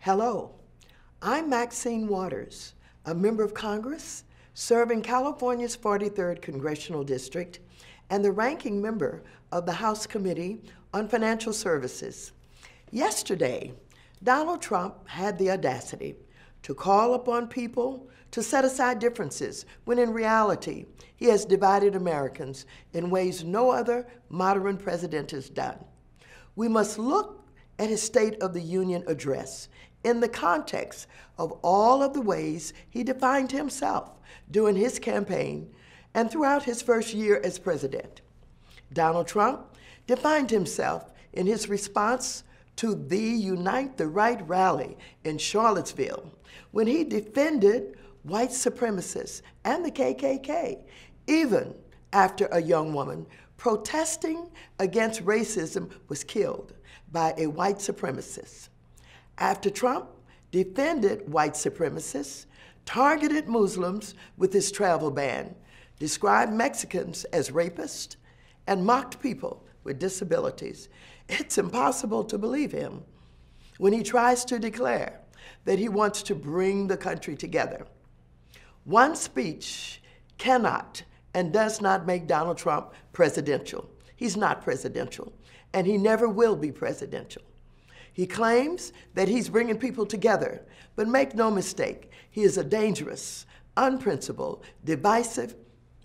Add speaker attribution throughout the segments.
Speaker 1: Hello, I'm Maxine Waters, a member of Congress serving California's 43rd Congressional District and the ranking member of the House Committee on Financial Services. Yesterday, Donald Trump had the audacity to call upon people to set aside differences when in reality he has divided Americans in ways no other modern president has done. We must look at his State of the Union address in the context of all of the ways he defined himself during his campaign and throughout his first year as president. Donald Trump defined himself in his response to the Unite the Right rally in Charlottesville when he defended white supremacists and the KKK, even after a young woman protesting against racism was killed by a white supremacist. After Trump defended white supremacists, targeted Muslims with his travel ban, described Mexicans as rapists, and mocked people with disabilities, it's impossible to believe him when he tries to declare that he wants to bring the country together. One speech cannot and does not make Donald Trump presidential. He's not presidential, and he never will be presidential. He claims that he's bringing people together, but make no mistake, he is a dangerous, unprincipled, divisive,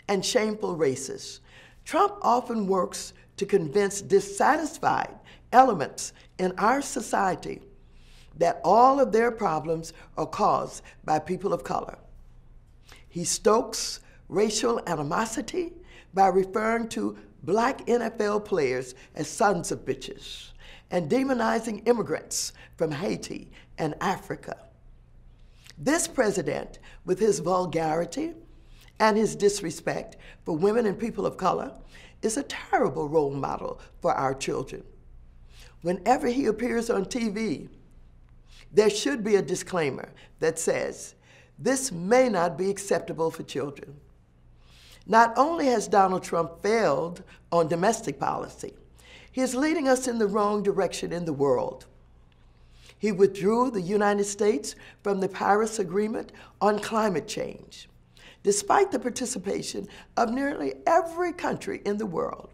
Speaker 1: and shameful racist. Trump often works to convince dissatisfied elements in our society that all of their problems are caused by people of color. He stokes racial animosity by referring to black NFL players as sons of bitches and demonizing immigrants from Haiti and Africa. This president, with his vulgarity and his disrespect for women and people of color, is a terrible role model for our children. Whenever he appears on TV, there should be a disclaimer that says, this may not be acceptable for children. Not only has Donald Trump failed on domestic policy, he is leading us in the wrong direction in the world. He withdrew the United States from the Paris Agreement on climate change despite the participation of nearly every country in the world.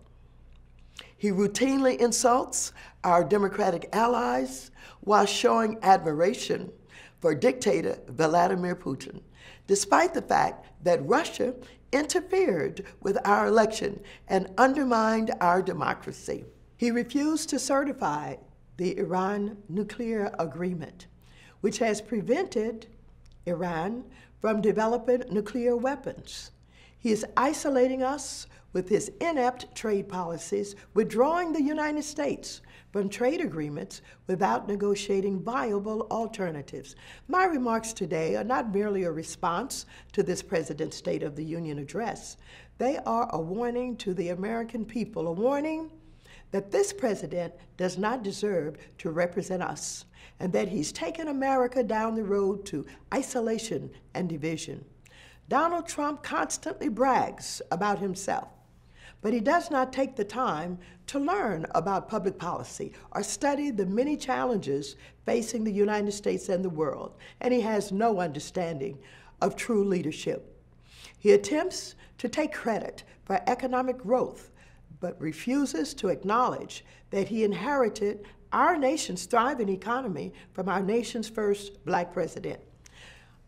Speaker 1: He routinely insults our Democratic allies while showing admiration for dictator Vladimir Putin, despite the fact that Russia interfered with our election and undermined our democracy. He refused to certify the Iran nuclear agreement, which has prevented Iran from developing nuclear weapons. He is isolating us with his inept trade policies, withdrawing the United States from trade agreements without negotiating viable alternatives. My remarks today are not merely a response to this President's State of the Union address. They are a warning to the American people, a warning that this president does not deserve to represent us and that he's taken America down the road to isolation and division. Donald Trump constantly brags about himself, but he does not take the time to learn about public policy or study the many challenges facing the United States and the world, and he has no understanding of true leadership. He attempts to take credit for economic growth, but refuses to acknowledge that he inherited our nation's thriving economy from our nation's first black president.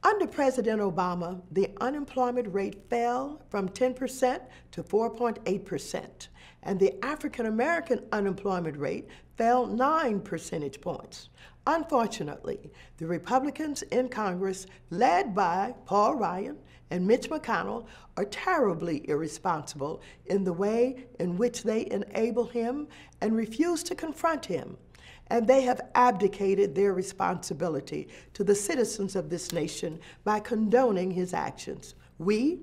Speaker 1: Under President Obama, the unemployment rate fell from 10% to 4.8%, and the African American unemployment rate fell 9 percentage points. Unfortunately, the Republicans in Congress, led by Paul Ryan and Mitch McConnell, are terribly irresponsible in the way in which they enable him and refuse to confront him and they have abdicated their responsibility to the citizens of this nation by condoning his actions. We,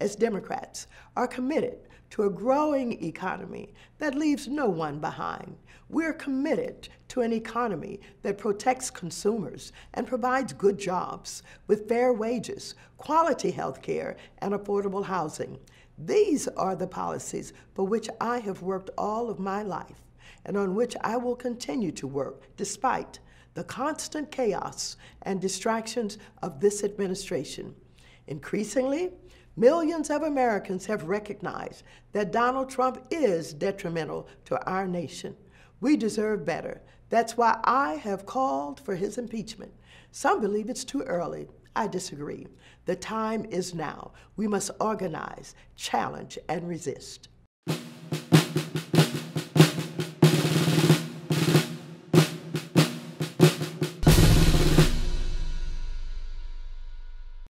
Speaker 1: as Democrats, are committed to a growing economy that leaves no one behind. We're committed to an economy that protects consumers and provides good jobs with fair wages, quality health care, and affordable housing. These are the policies for which I have worked all of my life and on which I will continue to work despite the constant chaos and distractions of this administration. Increasingly, millions of Americans have recognized that Donald Trump is detrimental to our nation. We deserve better. That's why I have called for his impeachment. Some believe it's too early. I disagree. The time is now. We must organize, challenge, and resist.